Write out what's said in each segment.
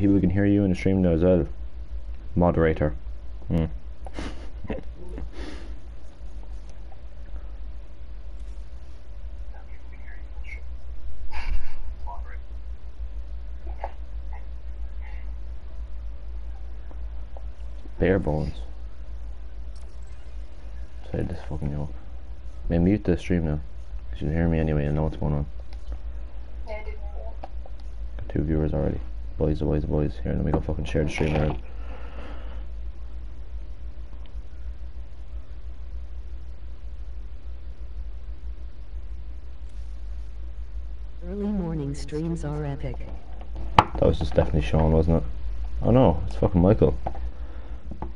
people can hear you in the stream now as well. Moderator. Hmm. Bare bones. Say this fucking yoke. May mute the stream now. You should hear me anyway and know what's going on. Yeah, I didn't know two viewers already. Boys, the boys, the boys. Here, let me go fucking share the stream around. Early morning streams are epic. That was just definitely Sean, wasn't it? Oh no, it's fucking Michael.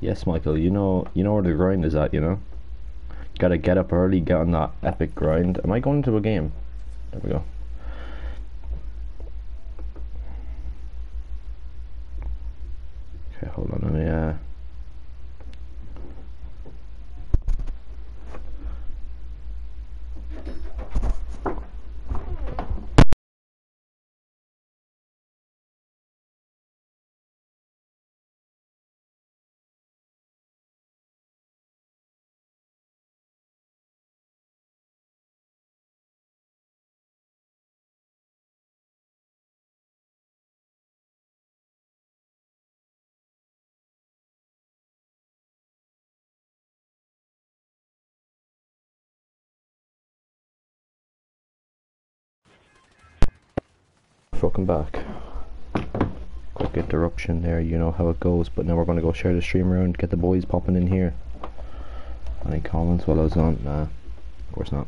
Yes, Michael, you know you know where the grind is at, you know? Gotta get up early, get on that epic grind. Am I going to a game? There we go. Okay, hold on, let me uh fucking back. Quick interruption there, you know how it goes, but now we're gonna go share the stream around, get the boys popping in here. Any comments while I was on? Nah, of course not.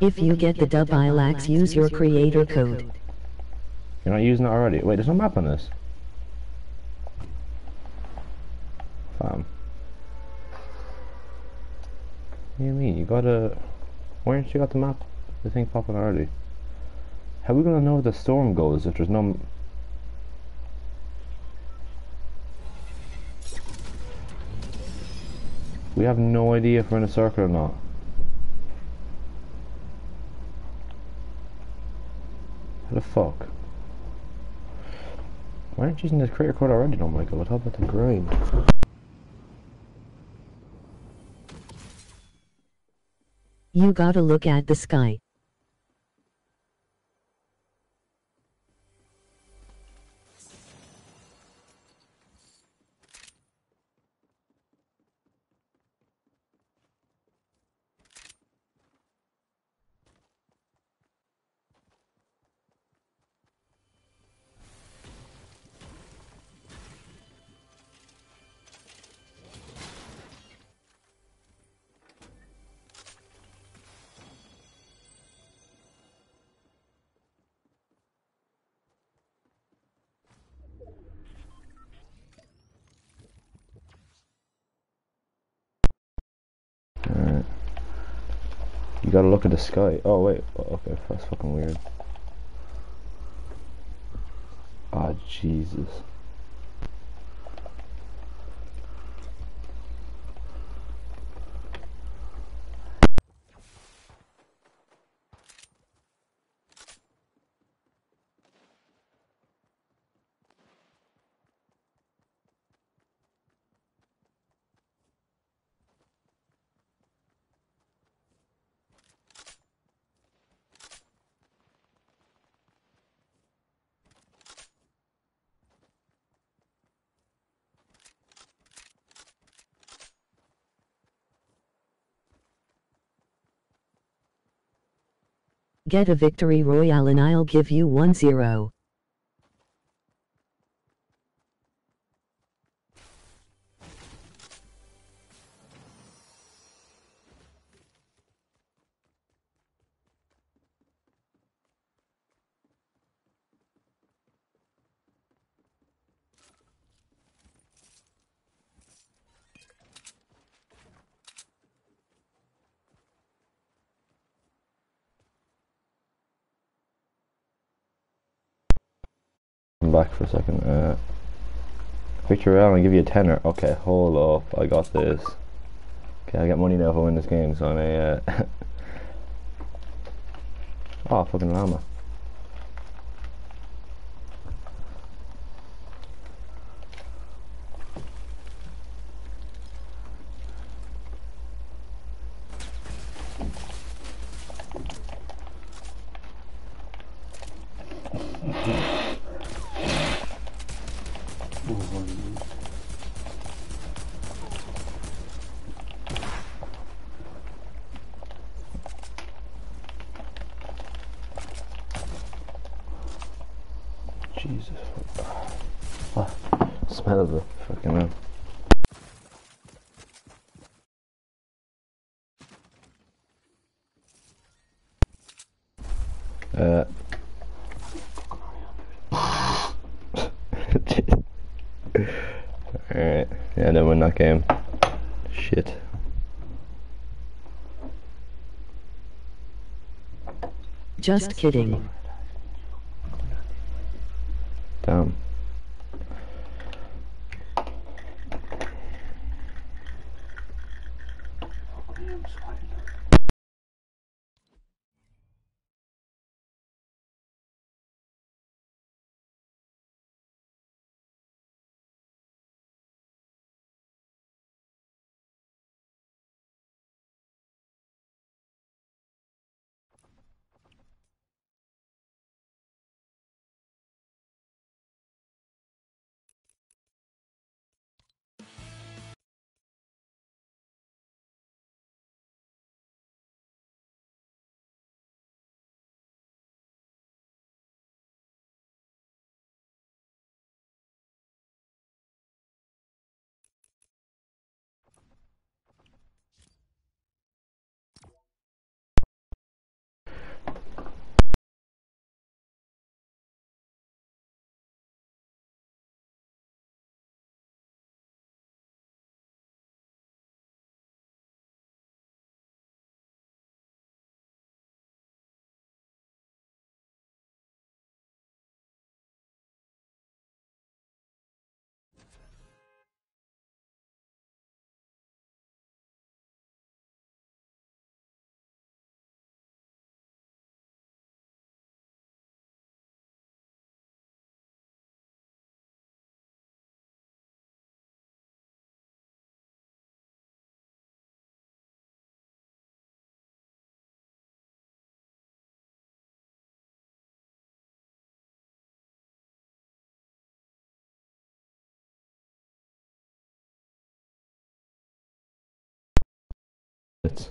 If you get the dub Ilax, use your creator code. You're not using it already? Wait, there's no map on this. Fam. What do you mean? You got a... Why aren't you got the map, the thing popping already? How are we gonna know the storm goes if there's no... We have no idea if we're in a circle or not. How the fuck? Why aren't you using the creator code already, no Michael? What about the grind? You gotta look at the sky. Sky. Oh wait, oh, okay, that's fucking weird. Ah, Jesus. Get a victory royale and I'll give you 1 0. Back for a second. Uh, Victory Royale, I'll give you a tenner. Okay, hold up. I got this. Okay, I get money now if I win this game, so I may. Uh... oh, fucking llama. Fucking hell. Uh. Alright, yeah, no win that game. Shit. Just kidding. It's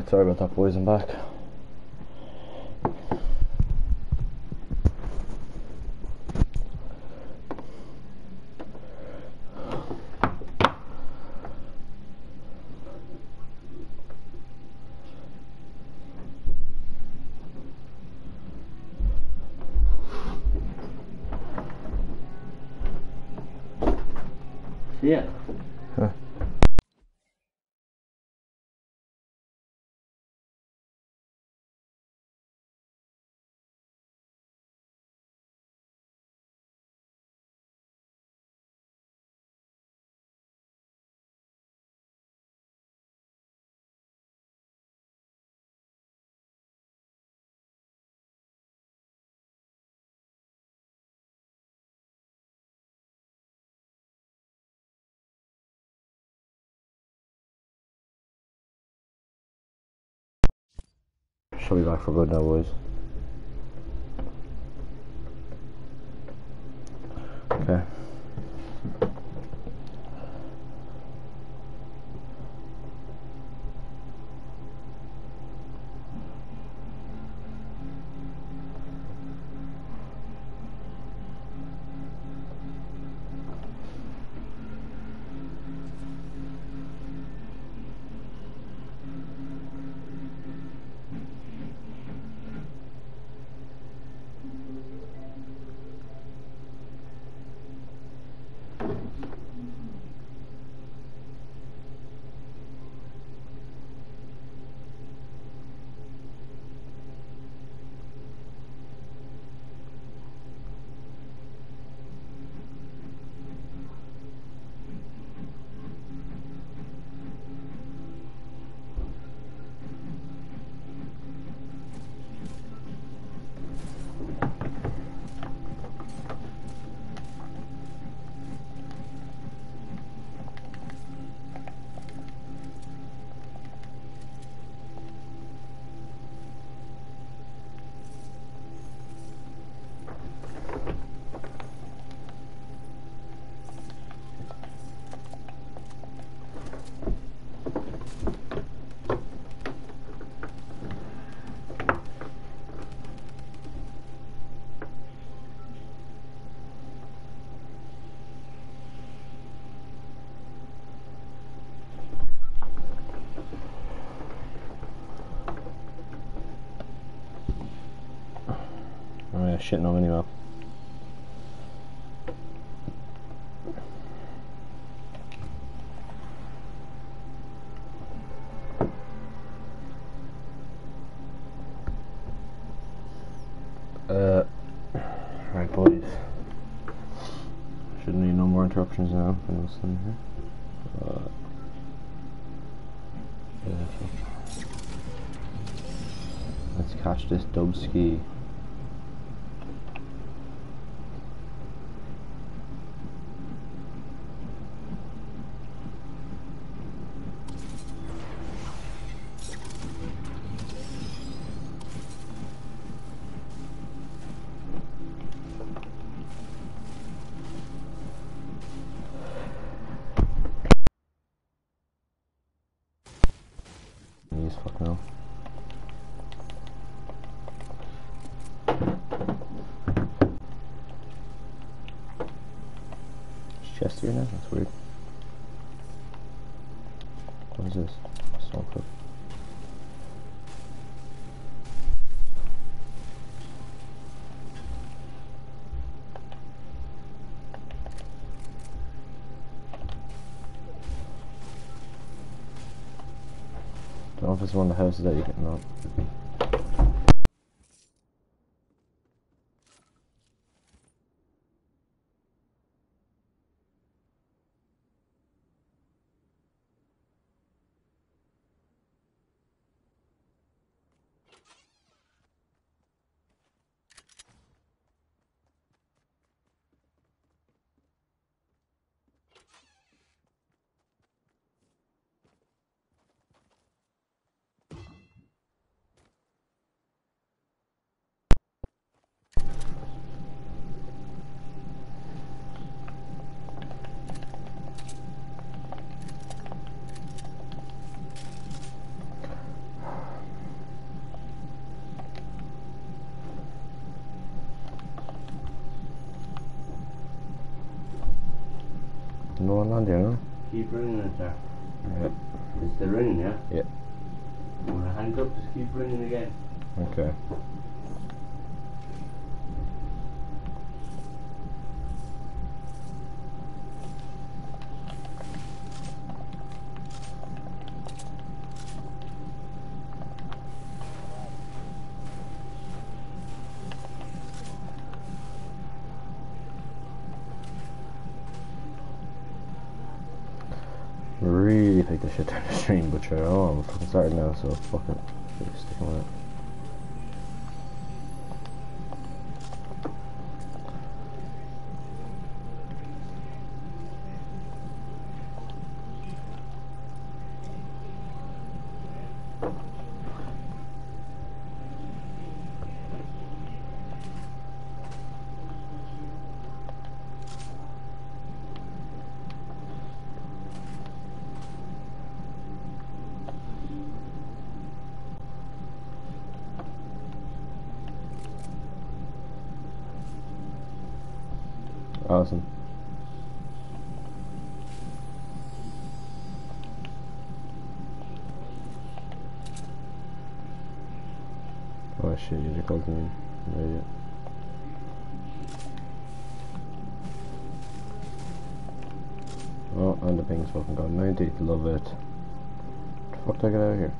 Alright, sorry about that, boys. I'm back. She'll be back for good now, boys. Shitting on anyway. Uh, right, boys. Shouldn't need no more interruptions now. Uh, yeah, Let's catch this dub ski. It's one of the houses that you can not. Keep ringing it, sir. Yeah. It's still ringing, yeah? Yeah. When it hangs up, just keep ringing again. Okay. Really take this shit down the stream, but sure, oh, I'm fucking started now, so fuck it. Just Stick on it. Awesome. Oh shit, you just called me. There you Oh, and the ping's fucking gone. 90, love it. The fuck did I get out of here?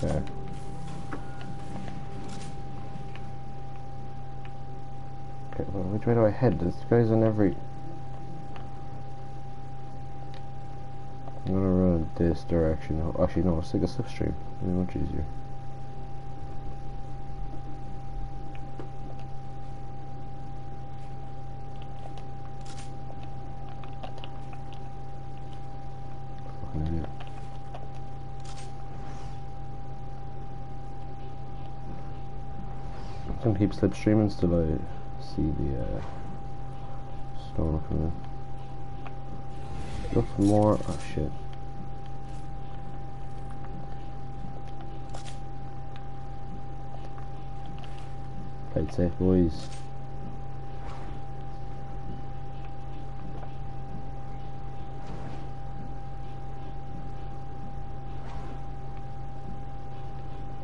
There. Okay, well, which way do I head? This guy's in every... I'm gonna run this direction. Oh, Actually, no, let's take a slipstream. It'll be much easier. I'm gonna keep slipstreaming till I see the uh, storm coming. Look for more. Oh shit. It safe, boys.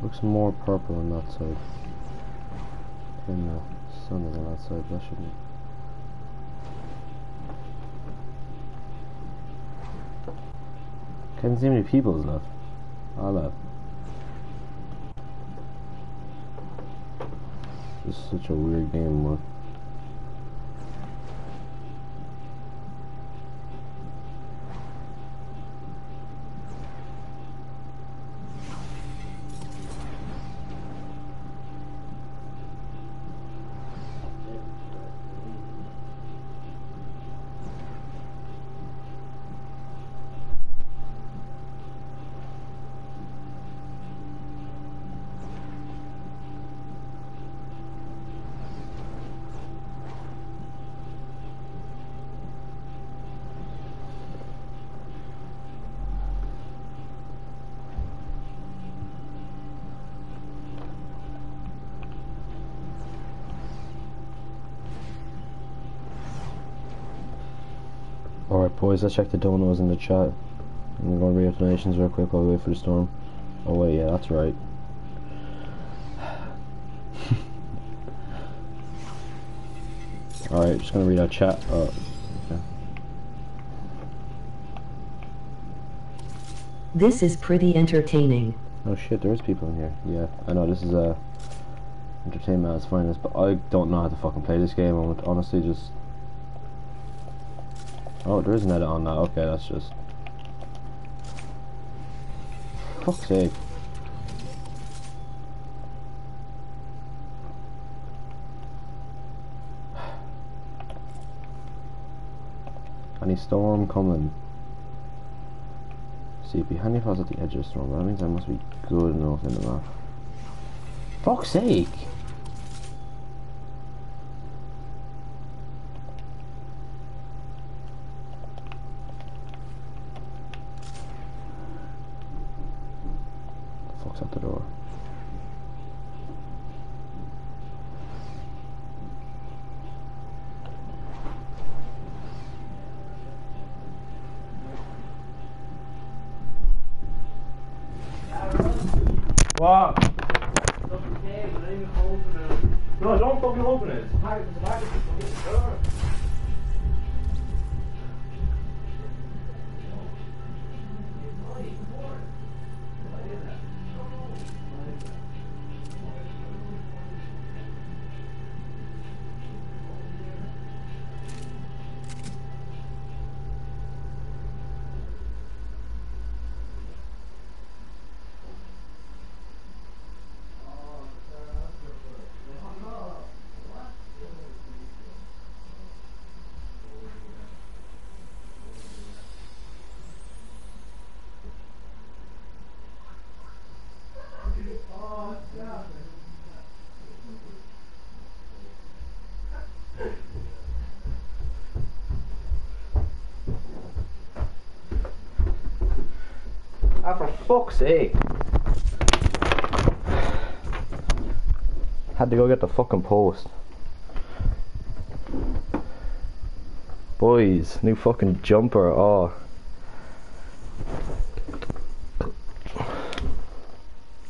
Looks more purple on that side. And the sun is on that side, that shouldn't. Can't see many people's left. All left. This is such a weird game, man. Alright boys, let's check the donos in the chat. I'm going to read out donations real quick while we wait for the storm. Oh wait, yeah, that's right. Alright, just going to read our chat. Uh, okay. This is pretty entertaining. Oh shit, there is people in here. Yeah, I know this is a entertainment at its finest, but I don't know how to fucking play this game. I would honestly just. Oh, there is an edit on that. Okay, that's just. Fuck's sake. Any storm coming. See, behind me falls at the edge of the storm, that means I must be good enough in the map. Fuck's sake! Fuck's out the door. What? Okay, but I'm open No, don't fucking open it. It's packed. It's a package. It's fucking Ah, for fuck's sake. Had to go get the fucking post. Boys, new fucking jumper, oh.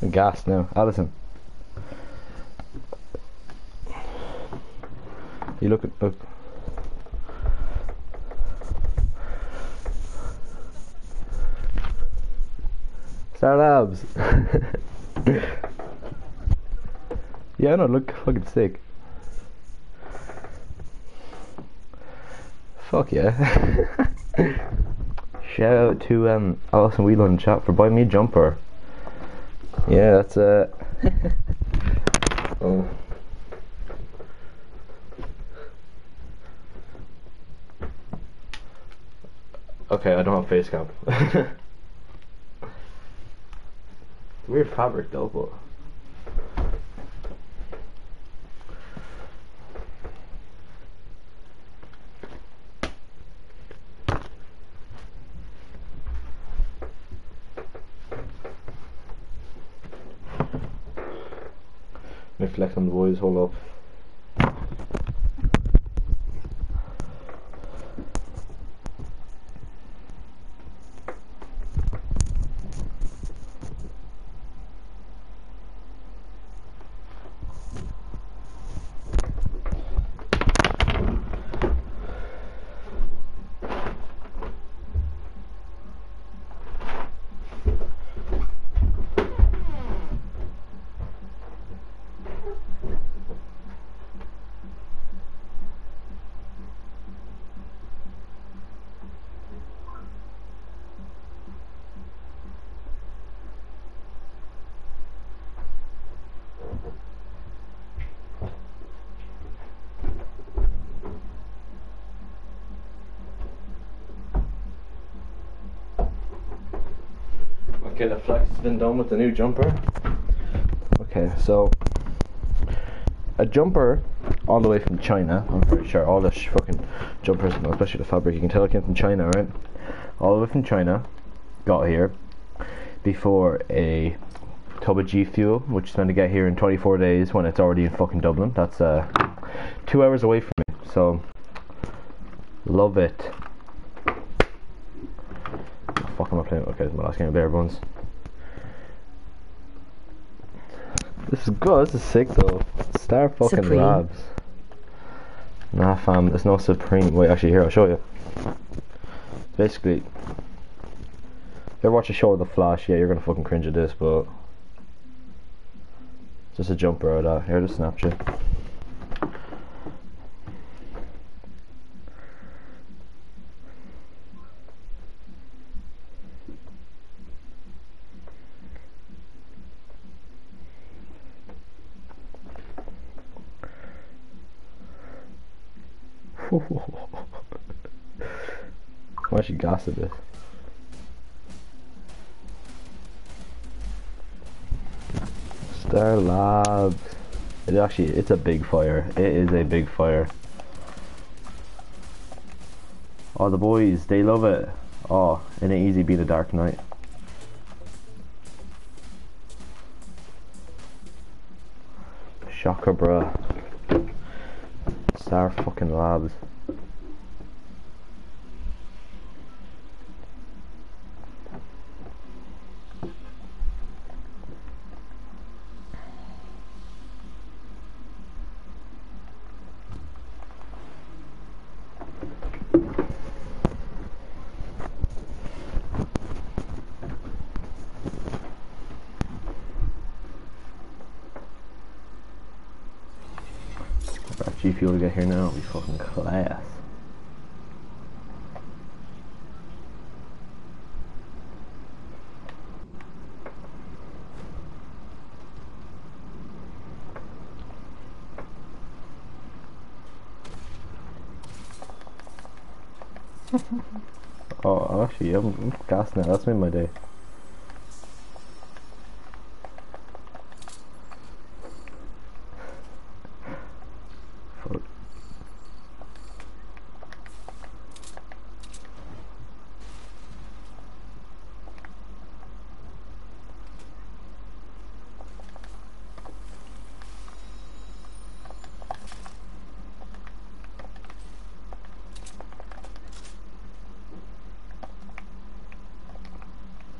Gassed now. Allison. You look at look. Yeah, no, look fucking sick. Fuck yeah. Shout out to um, Alison Whelan in chat for buying me a jumper. Yeah, that's uh oh. Okay, I don't have face cam. Weird fabric me flex on the boys, hold up. Okay, the flex has been done with the new jumper. Okay, so a jumper all the way from China. I'm pretty sure all the fucking jumpers, especially the fabric, you can tell it came from China, right? All the way from China, got here before a tub of G Fuel, which is going to get here in 24 days when it's already in fucking Dublin. That's uh, two hours away from me, so love it. Fuck am I playing? Okay, it's my last game of Bare Bones. This is good, this is sick though. Star fucking Supreme. labs. Nah fam, there's no Supreme. Wait, actually here, I'll show you. Basically, if you ever watch a show with the Flash, yeah, you're gonna fucking cringe at this, but just a jumper out of that. Here, just snap it's a big fire. It is a big fire. Oh, the boys, they love it. Oh, and it easy being a Dark Knight. Shocker, bruh. Star fucking Labs. Fuel to get here now. It'll be fucking class. oh, actually, I'm, I'm gassed now. That's made my day.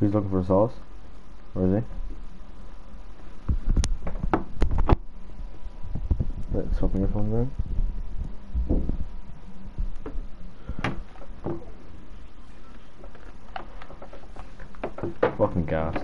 Who's looking for sauce? Where is he? Let's swap your phone then. Fucking gas.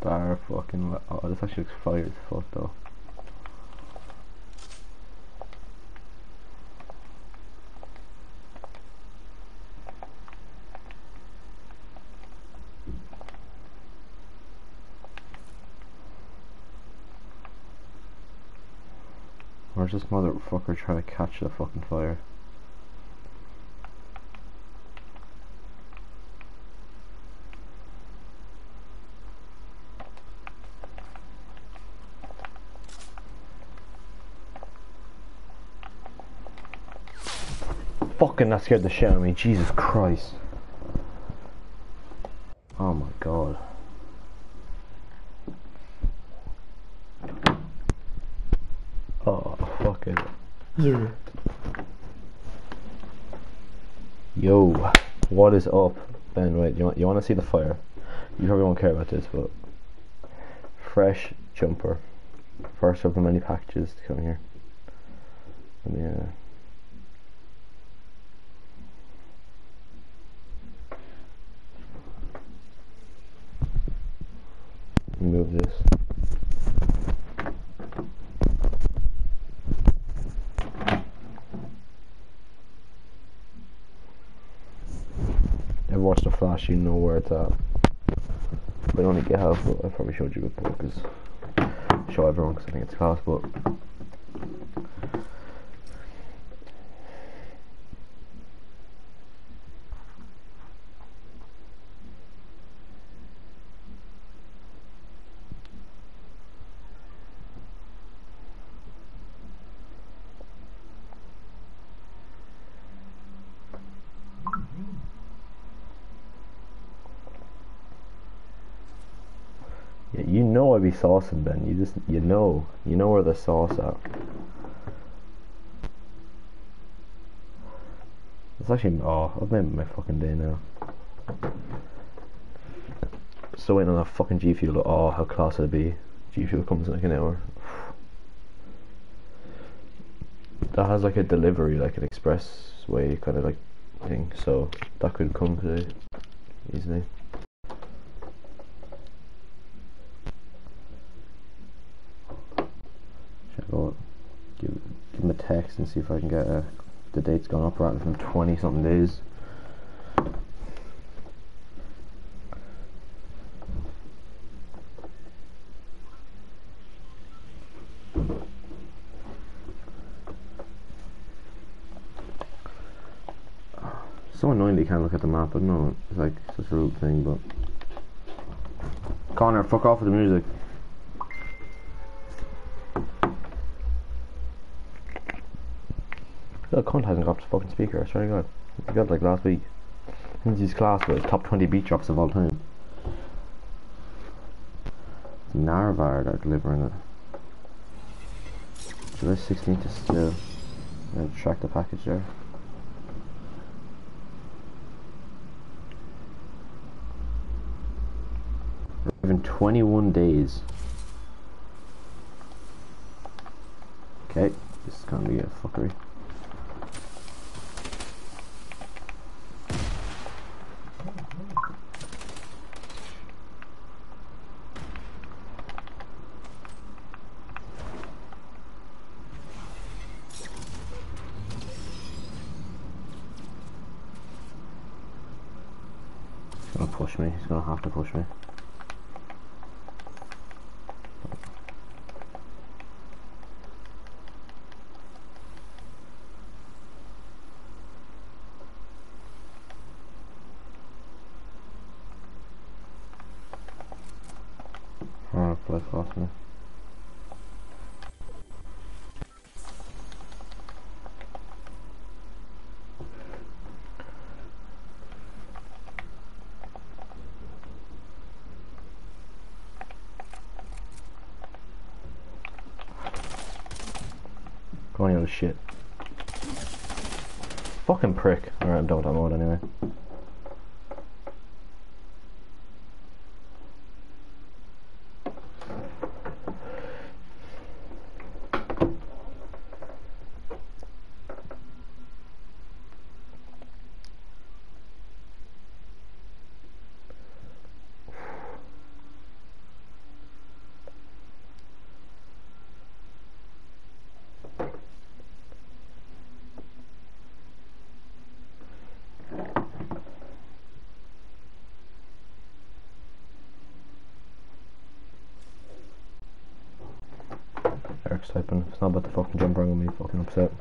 Star fucking. li- Oh, this actually looks fire as fuck though. Where's this motherfucker trying to catch the fucking fire? Fucking that scared the shit out of me, Jesus Christ. Oh my god. Oh, fuck it. You. Yo, what is up? Ben, wait, you want, you want to see the fire? You probably won't care about this, but fresh jumper. First of the many packages to come here. Let me, uh, move this. Ever watched The Flash, at. But uh, only get help, I probably showed you before because show everyone because I think it's class, but yeah, you know I be. You just you know you know where the sauce at. It's actually oh I've made my fucking day now. So waiting on that fucking G Fuel. Oh, how class it'd be. G Fuel comes in like an hour. That has like a delivery, like an expressway kind of like thing. So that could come today easily. Should I go give, text and see if I can get uh, the date's gone up rather from 20 something days. So annoying they can't look at the map, don't know, it's like such a root thing, but... Connor, fuck off with the music. That cunt hasn't got the fucking speaker, I swear to god. He got like last week. He's class with top 20 beat drops of all time. It's Narvar that are delivering it. So there's 16 to still. And track the package there. Even 21 days. Okay, this is gonna be a fuckery. He's gonna push me, he's gonna have to push me. Oh, play past me. On, you shit. Fucking prick. Alright, I'm done with that mode anyway. Eric's typing. It's not about the I'm fucking upset.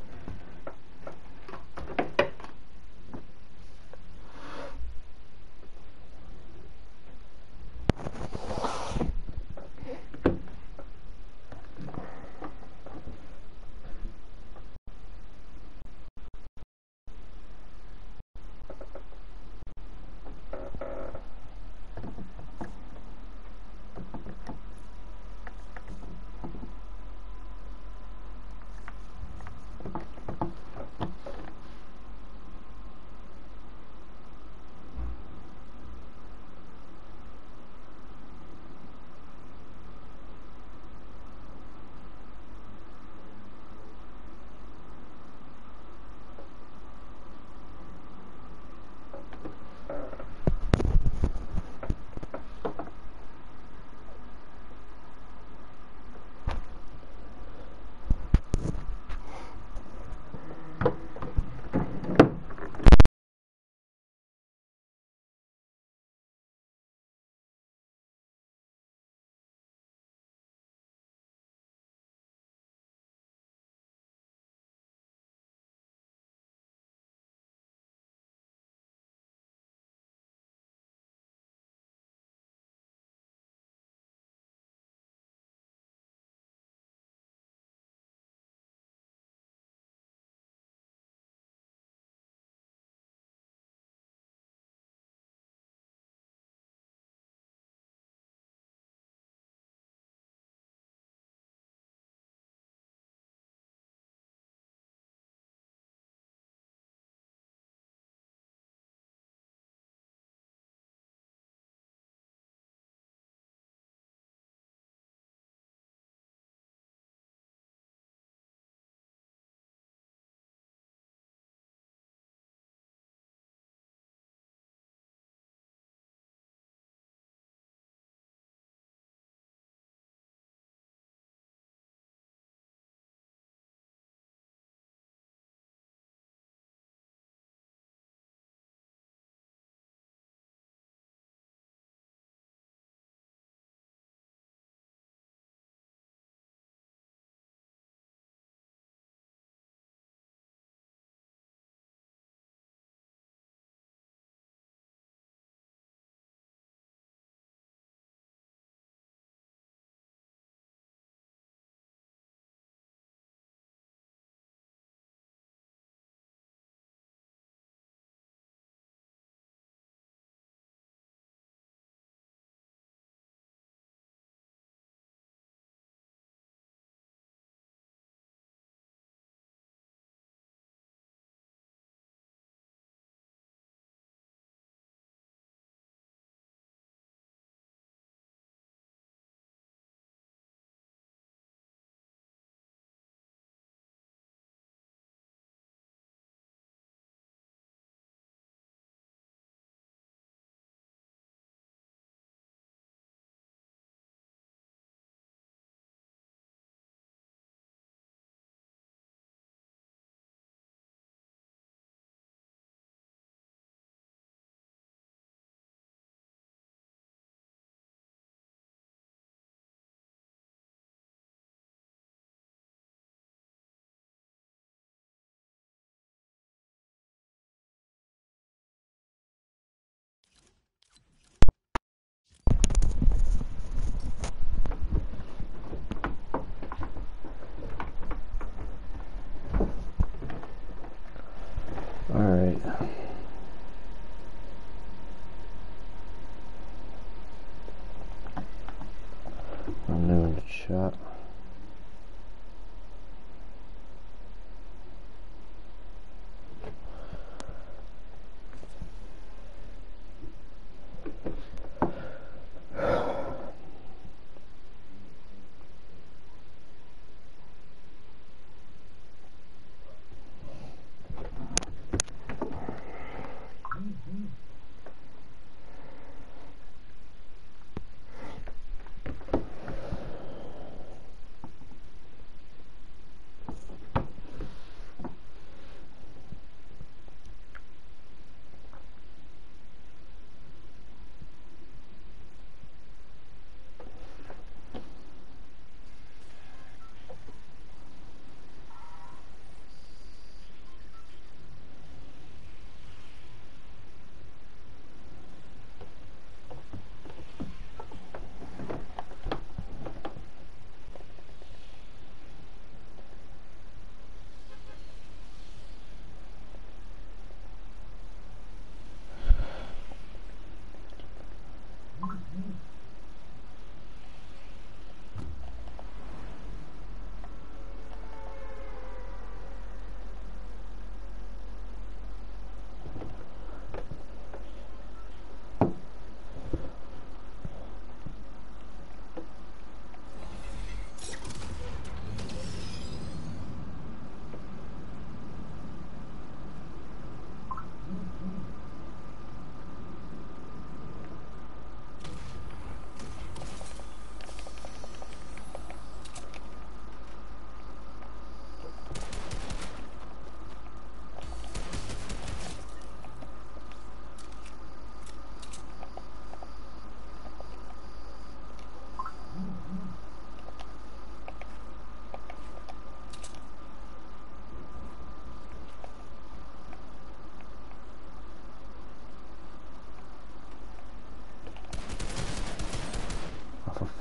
shot.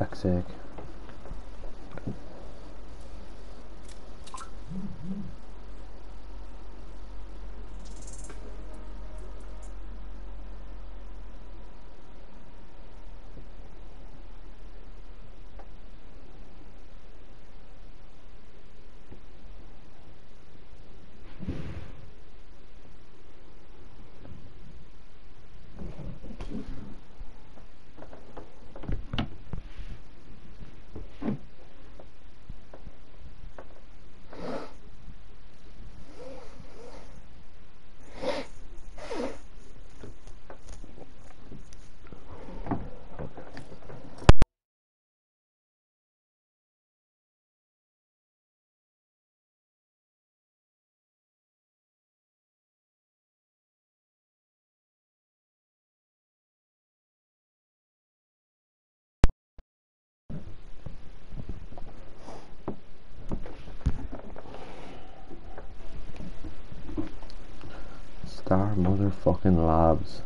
Fuck's sake. Star motherfucking labs.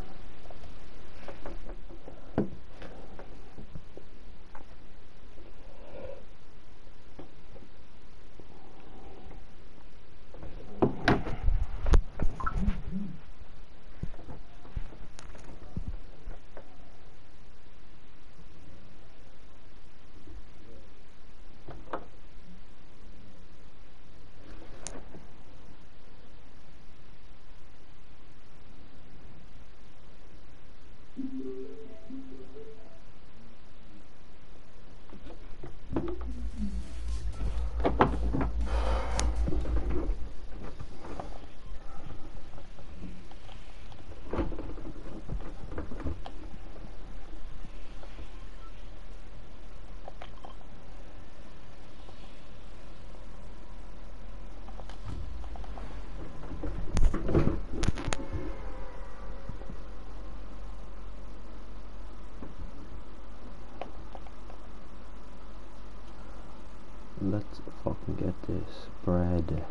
Let's fucking get this bread.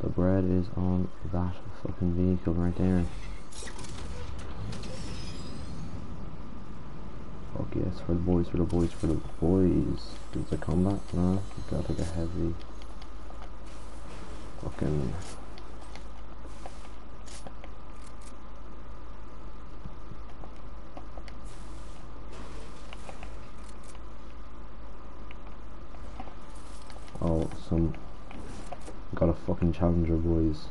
The bread is on that fucking vehicle right there. Fuck yes, for the boys, for the boys, for the boys. Is it combat? No, got like a heavy fucking Oh, some got a fucking challenger, boys.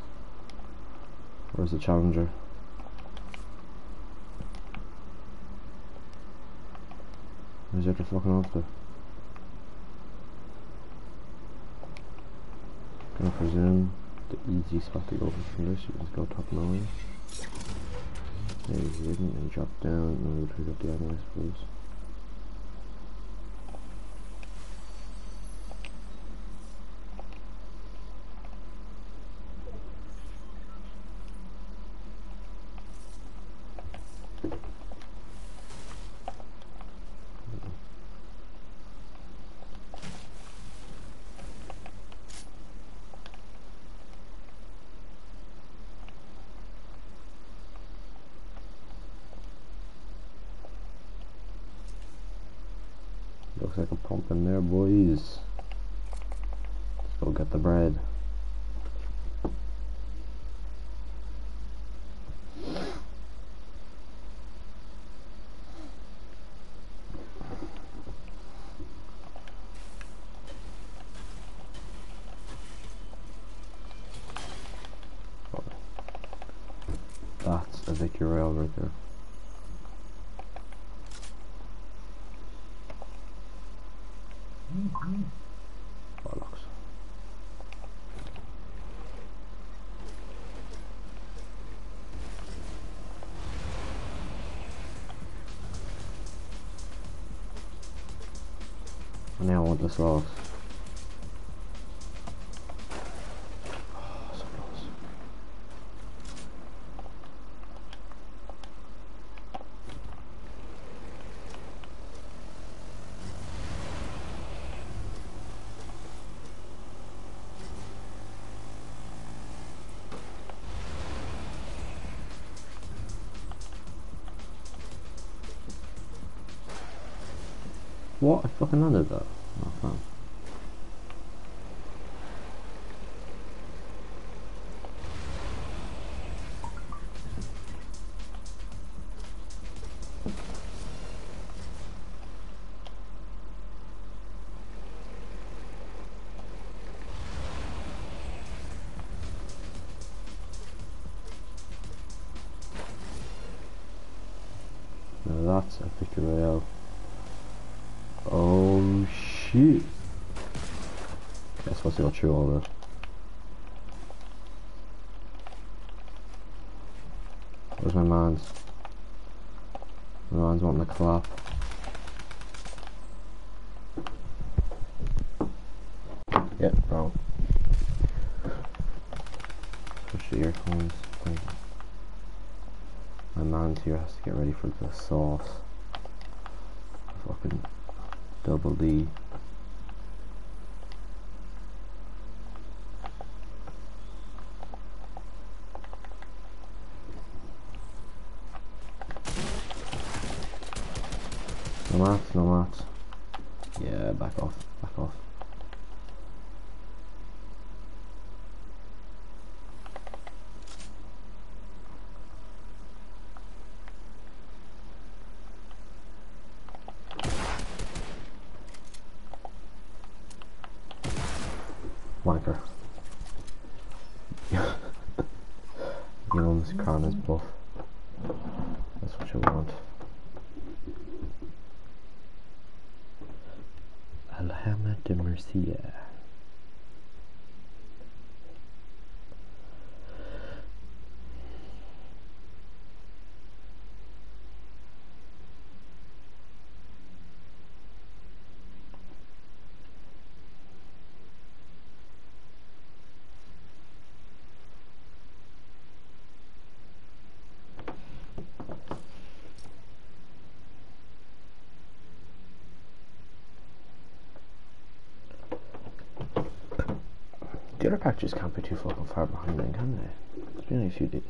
Where's the challenger? Where's it the fucking after? Gonna presume the easy spot to go from this, you just go top nine. There he's hidden and drop down and pick up the ammo, I Looks like a pump in there, boys. Let's go get the bread. off. What? I fucking landed that. That's a victory royale. Oh shit! I supposed to go through all this. Where's my man's? My man's wanting to clap. Yeah, wrong. Push the earphones. Thank you. My man's here has to sauce. Fucking double D. No mats, no mats. Yeah, back off, back off. Wanker. you know, this crown is buff. That's what you want. Alhama de Murcia. The other packages can't be too fucking far behind then, can they? It's been only a few days.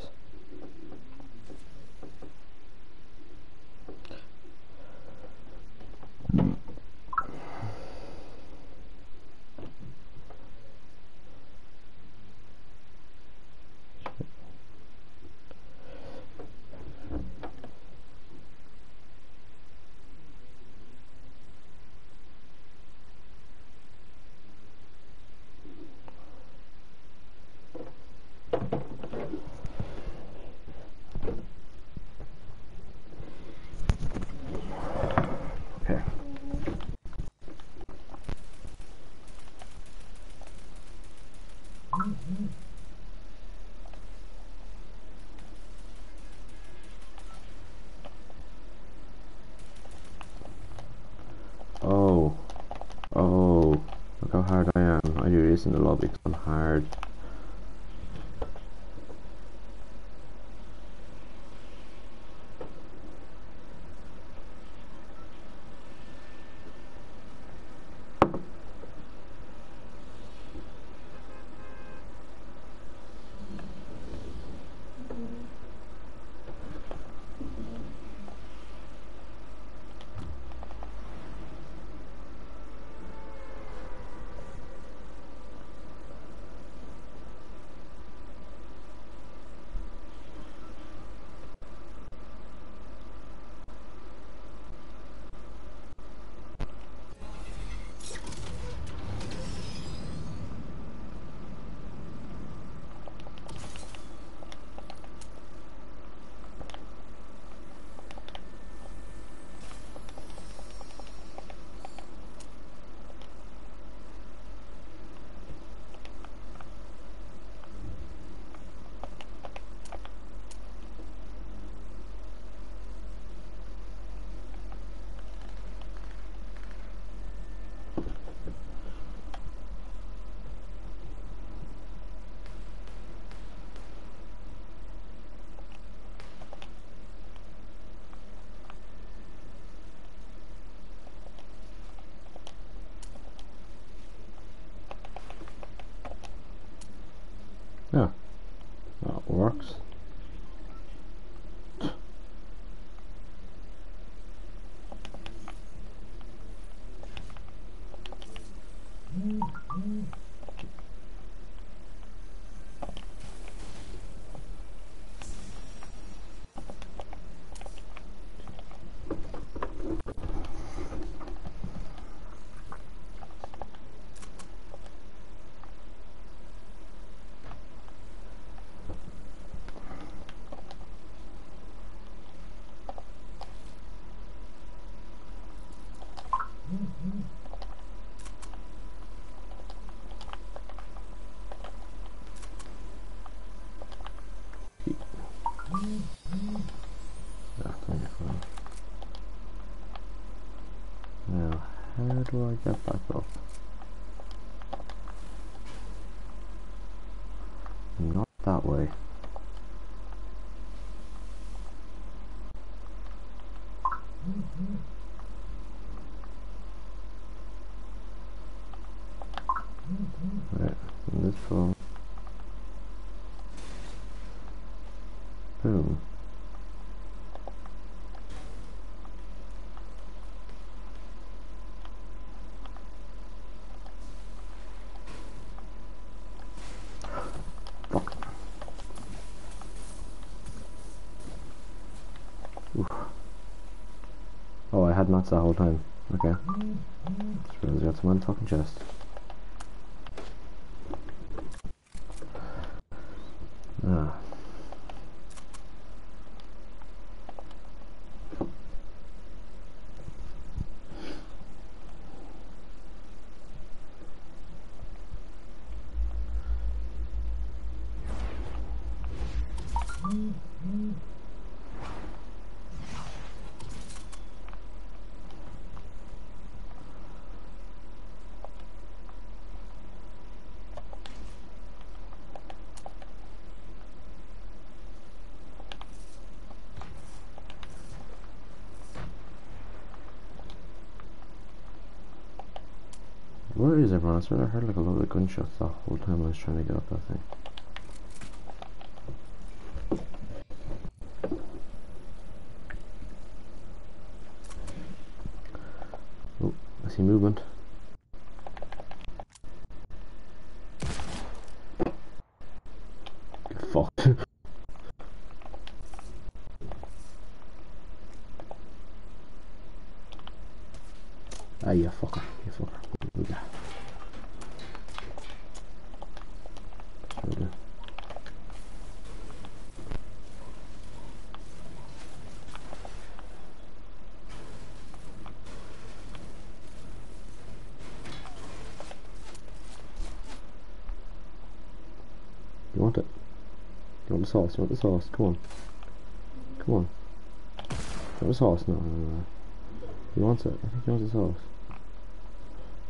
Okay. Oh. Oh. Look how hard I am. I do this in 'cause I'm hard. Do I get back up? Not that way. Right, and this phone. Boom. Fuck. Oof. Oh, I had nuts the whole time. Okay. Just realized I got some on fucking chest. Ah. I swear I heard like a lot of gunshots the whole time I was trying to get up that thing. Oh, I see movement. Fucked. ah, you fucker, you fucker. Yeah. Okay. You want it? You want the sauce? You want the sauce? Come on. Come on. You want the sauce? No, no, no. He wants it. I think he wants the sauce.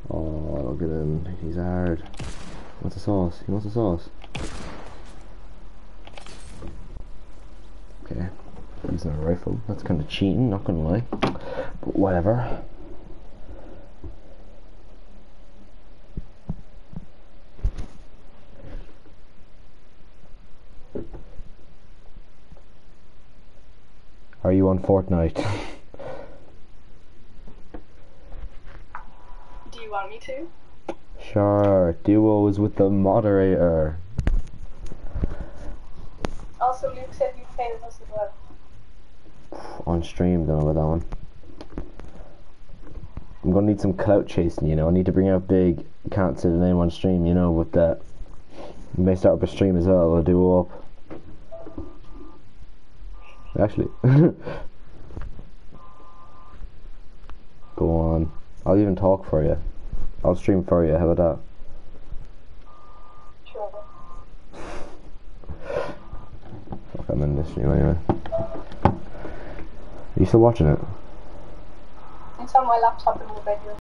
Oh, look at him. He's hard. He wants the sauce. He wants the sauce. Okay. Using a rifle. That's kind of cheating, not gonna lie. But whatever. Are you on Fortnite? Do you want me to? sure. Duos with the moderator. Also, Luke said you'd play with us as well. on stream don't know about that one. I'm gonna need some clout chasing, you know. I need to bring out big. Can't say the name on stream, you know. With that, we may start up a stream as well. We'll do up. Actually, go on. I'll even talk for you. I'll stream for you. How about Sure. that? Fuck, I'm in this stream anyway. Are you still watching it? It's on my laptop in the bedroom.